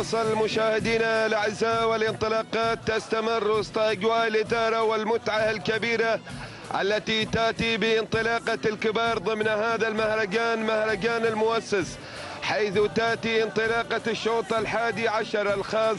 تتواصل مشاهدينا الأعزاء والانطلاقات تستمر وسط أجواء الإثارة والمتعة الكبيرة التي تأتي بانطلاقة الكبار ضمن هذا المهرجان مهرجان المؤسس حيث تأتي انطلاقة الشوط الحادي عشر الخاص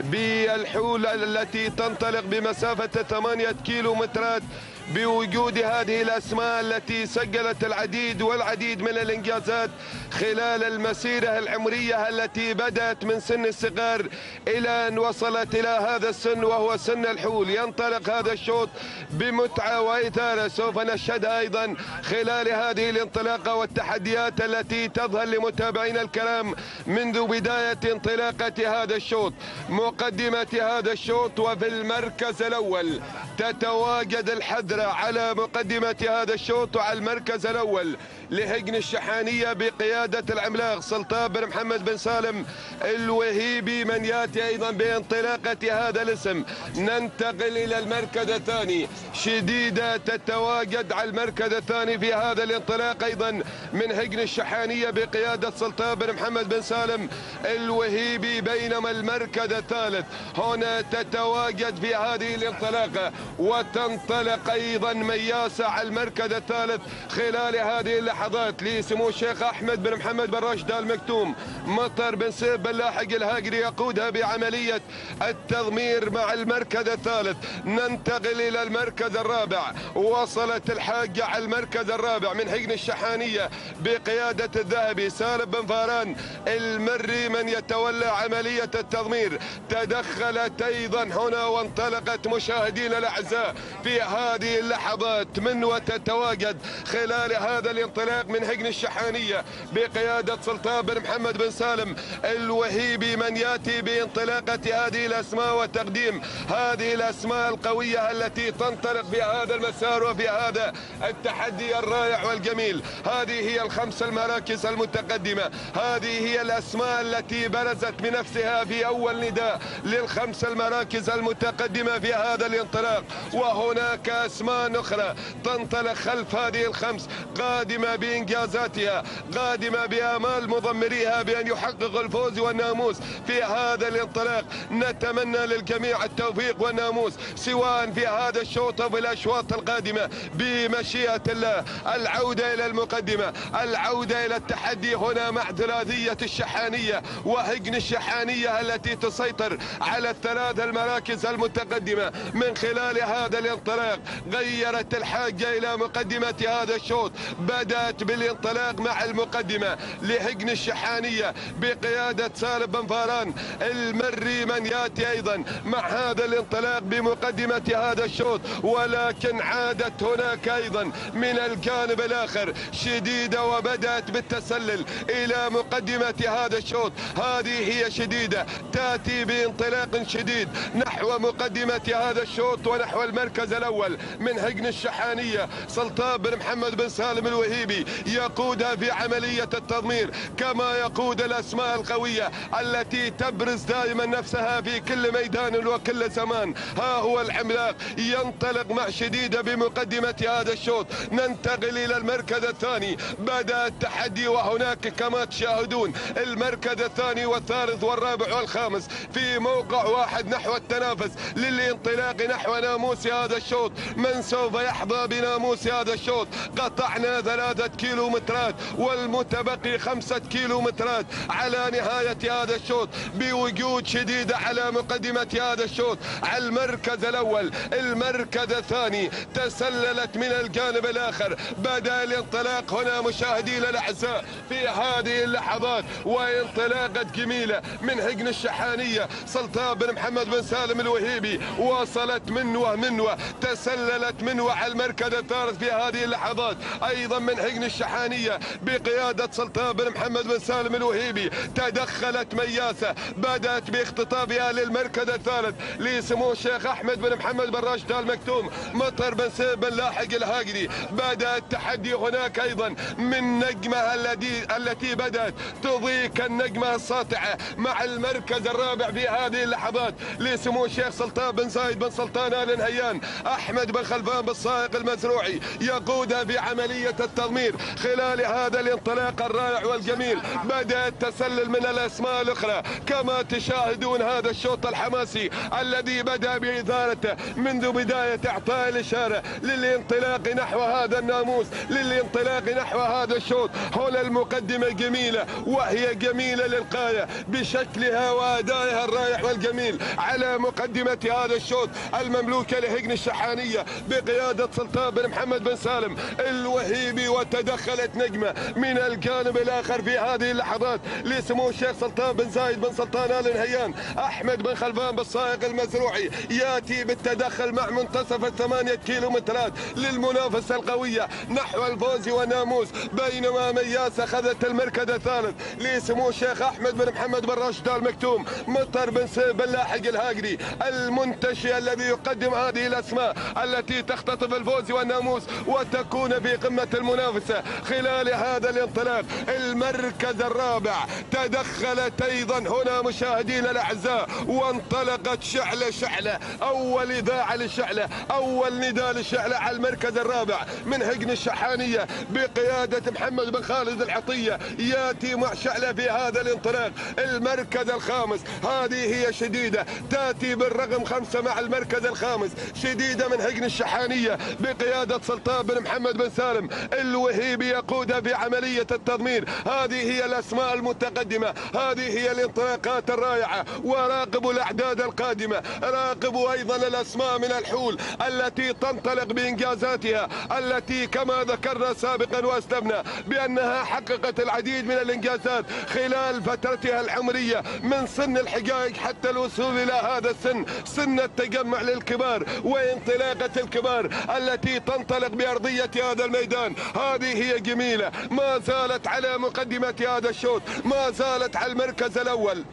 بالحول التي تنطلق بمسافة ثمانية كيلو مترات بوجود هذه الأسماء التي سجلت العديد والعديد من الإنجازات خلال المسيرة العمرية التي بدأت من سن الصغار إلى أن وصلت إلى هذا السن وهو سن الحول. ينطلق هذا الشوط بمتعة وإثارة. سوف نشهدها أيضا خلال هذه الانطلاقة والتحديات التي تظهر لمتابعينا الكرام منذ بداية انطلاقة هذا الشوط. مقدمة هذا الشوط وفي المركز الأول تتواجد الحذرة على مقدمة هذا الشوط وعلى المركز الأول لهجن الشحانية بقيادة العملاق سلطان بن محمد بن سالم الوهيبي من يأتي أيضا بانطلاقة هذا الاسم. ننتقل إلى المركز الثاني. شديدة تتواجد على المركز الثاني في هذا الانطلاق أيضا من هجن الشحانية بقيادة سلطان بن محمد بن سالم الوهيبي بينما المركز الثالث. هنا تتواجد في هذه الانطلاقة وتنطلق أيضا مياسة على المركز الثالث خلال هذه اللحظات لسمو الشيخ أحمد بن محمد بن راشد المكتوم. مطر بن سيف بن لاحق الهاجري يقودها بعملية التضمير مع المركز الثالث. ننتقل إلى المركز الرابع. وصلت الحاجة على المركز الرابع من حقن الشحانية بقيادة الذهبي سالم بن فاران المري من يتولى عملية التضمير. تدخلت أيضا هنا وانطلقت مشاهدينا الأعزاء في هذه اللحظات من وتتواجد خلال هذا الانطلاق من حقن الشحانية بقيادة سلطان بن محمد بن سالم الوهيبي من يأتي بانطلاقة هذه الأسماء وتقديم هذه الأسماء القوية التي تنطلق في هذا المسار وفي هذا التحدي الرائع والجميل. هذه هي الخمس المراكز المتقدمة. هذه هي الأسماء التي برزت بنفسها في أول نداء للخمس المراكز المتقدمة في هذا الانطلاق. وهناك أسماء أخرى تنطلق خلف هذه الخمس قادمة بإنجازاتها قادمة بآمال مضمريها بأن يحقق الفوز والناموس. في هذا الانطلاق نتمنى للجميع التوفيق والناموس سواء في هذا الشوط أو في الأشواط القادمة بمشيئة الله. العودة إلى المقدمة العودة إلى التحدي هنا مع ثلاثية الشحانية وهجن الشحانية التي تسيطر على الثلاث المراكز المتقدمة. من خلال هذا الانطلاق غيرت الحاجة إلى مقدمة هذا الشوط. بدأت بالانطلاق مع المقدمة لهجن الشحانية بقيادة سالم بن فاران المري من يأتي أيضا مع هذا الانطلاق بمقدمة هذا الشوط. ولكن عادت هناك أيضا من الجانب الآخر شديدة وبدأت بالتسلل إلى مقدمة هذا الشوط. هذه هي شديدة تأتي بانطلاق شديد نحو مقدمة هذا الشوط ونحو المركز الأول من هجن الشحانية. سلطان بن محمد بن سالم الوهيبي يقودها في عملية التضمير كما يقود الأسماء القوية التي تبرز دائما نفسها في كل ميدان وكل زمان. ها هو العملاق. ينطلق مع شديدة بمقدمة هذا الشوط. ننتقل إلى المركز الثاني. بدأ التحدي وهناك كما تشاهدون المركز الثاني والثالث والرابع والخامس في موقع واحد نحو التنافس للانطلاق نحو ناموس هذا الشوط. من سوف يحظى بناموس هذا الشوط. قطعنا ثلاثة كيلومترات والمتبقي خمسة كيلومترات على نهاية هذا الشوط. بوجود شديدة على مقدمة هذا الشوط. على المركز الأول المركز الثاني تسللت من الجانب الآخر. بدأ الانطلاق هنا مشاهدينا الأعزاء في هذه اللحظات. وانطلاقة جميلة من هجن الشحانية. سلطان بن محمد بن سالم الوهيبي. وصلت منوة منوة. تسللت منوة على المركز الثالث في هذه اللحظات أيضا من هجن الشحانية بقيادة سلطان بن محمد بن سالم الوهيبي. تدخلت مياسة بدأت باختطافها للمركز الثالث لسمو الشيخ أحمد بن محمد بن راشد المكتوم مطر بن سيف بن لاحق الهاجري. بدأ التحدي هناك أيضا من نجمة التي التي بدأت تضيء كالنجمة الساطعة مع المركز الرابع في هذه اللحظات لسمو الشيخ سلطان بن زايد بن سلطان آل نهيان أحمد بن خلفان بالسائق المزروعي يقودها في عملية التضمير. خلال هذا الانطلاق الرائع والجميل بدأ التسلل من الأسماء الأخرى. كما تشاهدون هذا الشوط الحماسي الذي بدأ بإثارته منذ بداية إعطاء الإشارة للانطلاق نحو هذا الناموس للانطلاق نحو هذا الشوط. هنا المقدمة جميلة وهي جميلة للغاية بشكلها وأدائها الرائع والجميل. على مقدمة هذا الشوط المملوكة لهجن الشحانية بقيادة سلطان بن محمد بن سالم الوهيبي وتدخلت نجمة من الجانب الآخر في هذه اللحظات لسمو الشيخ سلطان بن زايد بن سلطان آل نهيان أحمد بن خلفان بالسائق المزروعي يأتي بالتدخل مع منتصف الثمانية كيلومترات للمنافسة القوية نحو الفوز والناموس. بينما مياس أخذت المركز الثالث لسمو الشيخ أحمد بن محمد بن راشد المكتوم مطر بن سيف بن لاحق الهاجري المنتشي الذي يقدم هذه الأسماء التي تختطف الفوز والناموس وتكون في قمة المنافسة خلال هذا الانطلاق. المركز الرابع تدخلت أيضا هنا مشاهدينا الأعزاء وانطلقت شعلة شعلة. أول إذاعة للشعلة أول نداء للشعلة على المركز الرابع من هجن الشحانية بقيادة محمد بن خالد العطية. ياتي مع شعلة في هذا الانطلاق. المركز الخامس هذه هي شديدة تأتي بالرقم خمسة مع المركز الخامس. شديدة من هجن الشحانية بقيادة سلطان بن محمد بن سالم. الوهيبي يقودها في عملية التضمير. هذه هي الأسماء المتقدمة. هذه هي الانطلاقات الرائعة. وراقبوا الأعداد القادمة. راقبوا أيضا الأسماء من الحول التي تنطلق بإنجازاتها التي كما ذكرنا سابقا وأسلمنا بأنها حققت العديد من الإنجازات خلال فترتها العمرية من سن الحقائق حتى الوصول إلى هذا السن. سن التجمع للكبار وانطلاقة الكبار التي تنطلق بأرضية هذا الميدان. هذه هي جميلة. ما زالت على مقدمة هذا الشوط. ما زالت على المركز الأول.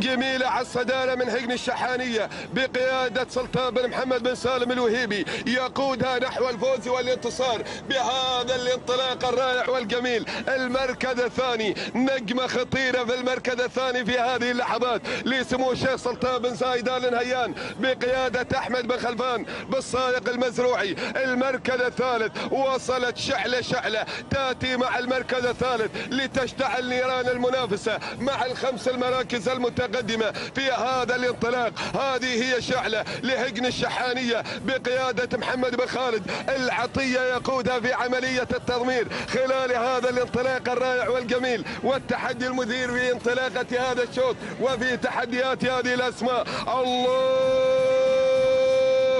جميلة على الصدارة من هجن الشحانية بقيادة سلطان بن محمد بن سالم الوهيبي يقودها نحو الفوز والانتصار بهذا الانطلاق الرائع والجميل. المركز الثاني نجمة خطيرة في المركز الثاني في هذه اللحظات لسمو الشيخ سلطان بن زايد آل نهيان بقيادة أحمد بن خلفان بالسائق المزروعي. المركز الثالث وصلت شعلة شعلة تأتي مع المركز الثالث لتشتعل نيران المنافسة مع الخمس المراكز المتقدمة. المتقدمة في هذا الانطلاق. هذه هي شعلة لهجن الشحانية بقيادة محمد بن خالد العطية يقودها في عملية التضمير خلال هذا الانطلاق الرائع والجميل. والتحدي المثير في انطلاقة هذا الشوط وفي تحديات هذه الأسماء. الله!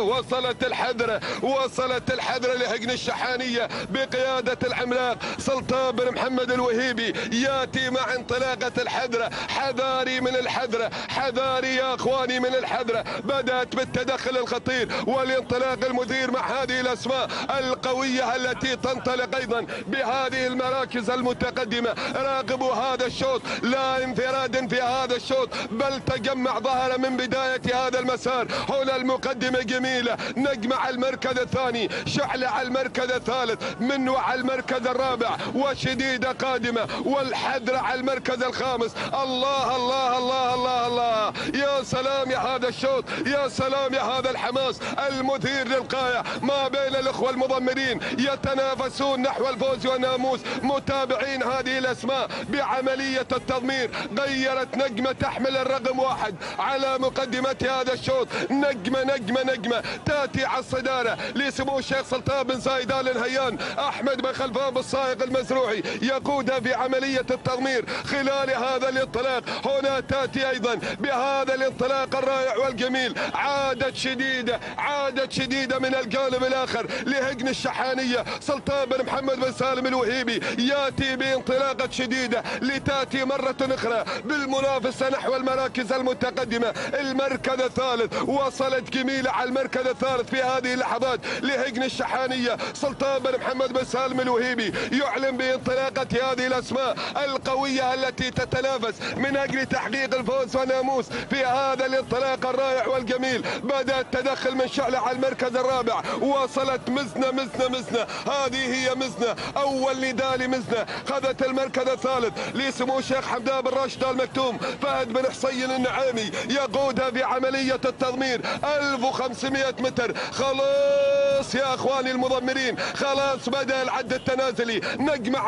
وصلت الحذرة وصلت الحذرة لهجن الشحانية بقيادة العملاق سلطان بن محمد الوهيبي. ياتي مع انطلاقة الحذرة حذاري من الحذرة حذاري يا اخواني من الحذرة بدأت بالتدخل الخطير والانطلاق المثير مع هذه الأسماء القوية التي تنطلق أيضا بهذه المراكز المتقدمة. راقبوا هذا الشوط. لا انفراد في هذا الشوط بل تجمع ظهر من بداية هذا المسار. هنا المقدمة جميلة. نجمة على المركز الثاني شعلة على المركز الثالث منو على المركز الرابع وشديدة قادمة والحذرة على المركز الخامس. الله الله الله الله الله. يا سلام يا هذا الشوط يا سلام يا هذا الحماس. المثير للغاية ما بين الأخوة المضمرين. يتنافسون نحو الفوز والناموس. متابعين هذه الأسماء بعملية التضمير. غيرت نجمة تحمل الرقم واحد على مقدمة هذا الشوط. نجمة نجمة نجمة. تأتي على الصدارة لسمو الشيخ سلطان بن زايد آل نهيان أحمد بن خلفان بالسائق المزروعي يقودها في عملية التضمير خلال هذا الانطلاق. هنا تأتي أيضا بهذا الانطلاق الرائع والجميل. عادت شديدة عادت شديدة من الجانب الآخر لهجن الشحانية. سلطان بن محمد بن سالم الوهيبي يأتي بانطلاقة شديدة لتأتي مرة أخرى بالمنافسة نحو المراكز المتقدمة. المركز الثالث وصلت جميلة على المركز الثالث في هذه اللحظات لهجن الشحانية سلطان بن محمد بن سالم الوهيبي يعلن بانطلاقة هذه الأسماء القوية التي تتنافس من أجل تحقيق الفوز وناموس في هذا الانطلاق الرائع والجميل. بدأ التدخل من شعلة على المركز الرابع. وصلت مزنة مزنة مزنة. هذه هي مزنة أول نداء لمزنة. خذت المركز الثالث لسمو الشيخ حمدان بن راشد المكتوم. فهد بن حصين النعيمي يقودها في عملية التضمير 1500 300 متر. خلاص يا أخواني المضمرين. خلاص بدأ العد التنازلي.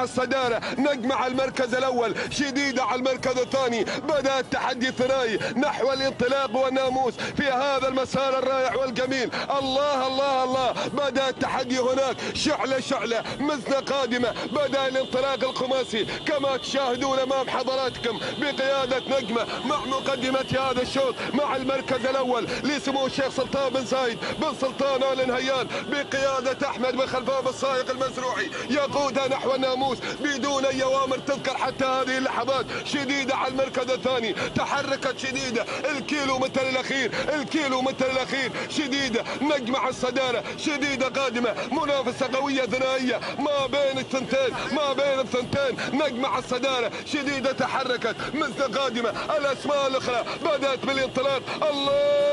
الصدارة نجمة على المركز الأول. شديدة على المركز الثاني. بدأ التحدي الثنائي نحو الانطلاق والناموس في هذا المسار الرائع والجميل. الله الله الله. بدأ التحدي هناك. شعلة شعلة. مزنة قادمة. بدأ الانطلاق الخماسي. كما تشاهدون أمام حضراتكم بقيادة نجمة مع مقدمة هذا الشوط مع المركز الأول لسمو الشيخ سلطان بن زايد. بن سلطان آل نهيان بقيادة أحمد بن خلفان السائق المزروعي. يقودها نحو الناموس بدون اي اوامر تذكر حتى هذه اللحظات. شديدة على المركز الثاني. تحركت شديدة الكيلو متر الأخير الكيلو متر الأخير. شديدة نجمة على الصدارة. شديدة قادمة. منافسة قوية ثنائية. ما بين الثنتين ما بين الثنتين. نجمة على الصدارة. شديدة تحركت. مثل قادمة. الأسماء الأخرى بدأت بالانطلاق. الله!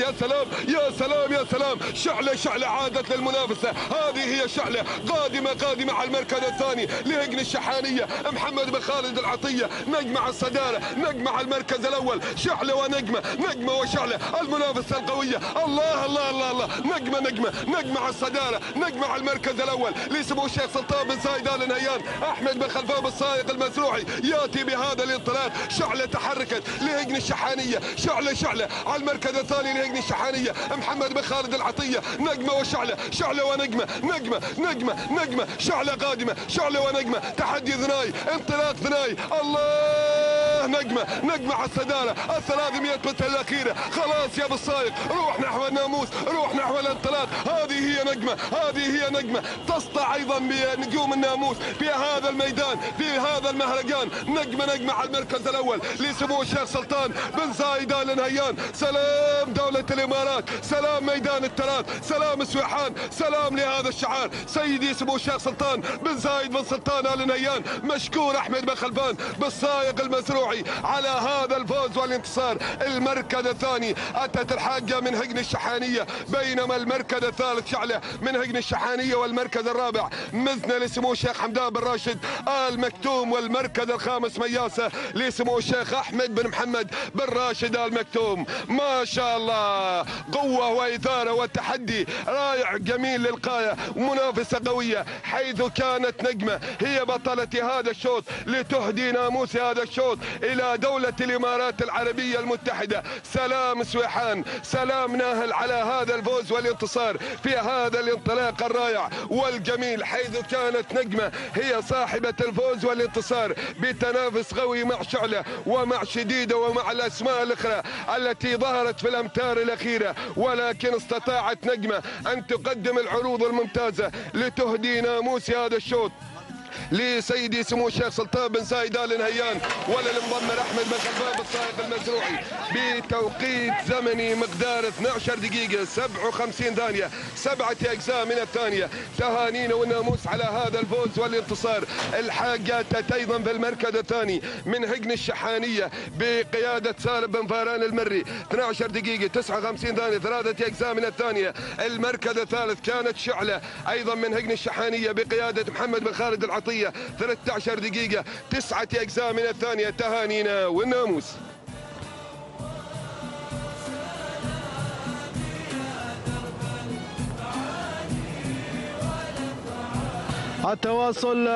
يا سلام يا سلام يا سلام. شعلة شعلة عادت للمنافسة. هذه هي شعلة قادمة قادمة على المركز الثاني لهجن الشحانية. محمد بن خالد العطية نجمة على الصدارة نجمة على المركز الأول. شعلة ونجمة نجمة وشعلة. المنافسة القوية. الله الله الله الله. نجمة نجمة نجمة على الصدارة نجمة على المركز الأول. لسمو الشيخ سلطان بن زايد آل نهيان أحمد بن خلفان السائق المزروعي يأتي بهذا الانطلاق شعلة تحركت لهجن الشحانية. شعلة شعلة على المركز الثاني لهجن الشحانية محمد بن خالد العطية. نجمة وشعلة شعلة ونجمة نجمة نجمة نجمة شعلة قادمة شعلة ونجمة. تحدي ثنائي انطلاق ثنائي. الله! نجمة نجمة على الصدارة ال 300 متر الأخيرة. خلاص يا بالصايغ روح نحو الناموس روح نحو الانطلاق. هذه هي نجمة هذه هي نجمة. تسطع أيضا بنجوم الناموس في هذا الميدان في هذا المهرجان. نجمة نجمة على المركز الأول لسمو الشيخ سلطان بن زايد آل نهيان. سلام دولة الإمارات سلام ميدان التراث سلام سويحان سلام لهذا الشعار. سيدي سمو الشيخ سلطان بن زايد بن سلطان آل نهيان. مشكور أحمد بن خلفان بالسائق المزروعي على هذا الفوز والانتصار. المركز الثاني أتت الحاجة من هجن الشحانية بينما المركز الثالث شعلة من هجن الشحانية والمركز الرابع. مزنة لسمو الشيخ حمدان بن راشد آل مكتوم والمركز الخامس مياسة لسمو الشيخ أحمد بن محمد بن راشد آل مكتوم. ما شاء الله! قوة وإثارة وتحدي رائع جميل للقاية ومنافسة قوية حيث كانت نجمة. هي بطلة هذا الشوط لتهدي ناموس هذا الشوط. إلى دولة الإمارات العربية المتحدة. سلام سويحان. سلام ناهل على هذا الفوز والانتصار في هذا الانطلاق الرائع. والجميل حيث كانت نجمة هي صاحبة الفوز والانتصار بتنافس قوي مع شعلة ومع شديدة ومع الأسماء الأخرى التي ظهرت في الأمتار الأخيرة. ولكن استطاعت نجمة أن تقدم العروض الممتازة لتهدي ناموس هذا الشوط. لسيدي سمو الشيخ سلطان بن زايد آل نهيان وللمضمر أحمد بن خلفان بالسائق المزروعي. بتوقيت زمني مقدار 12 دقيقة 57 ثانية سبعة أجزاء من الثانية. تهانينا والناموس على هذا الفوز والانتصار. الحاجة اتت أيضا في المركز الثاني من هجن الشحانية بقيادة سالم بن فاران المري. 12 دقيقة 59 ثانية ثلاثة أجزاء من الثانية. المركز الثالث كانت شعلة أيضا من هجن الشحانية بقيادة محمد بن خالد العطية 13 دقيقة تسعة أجزاء من الثانية. تهانينا والناموس. التواصل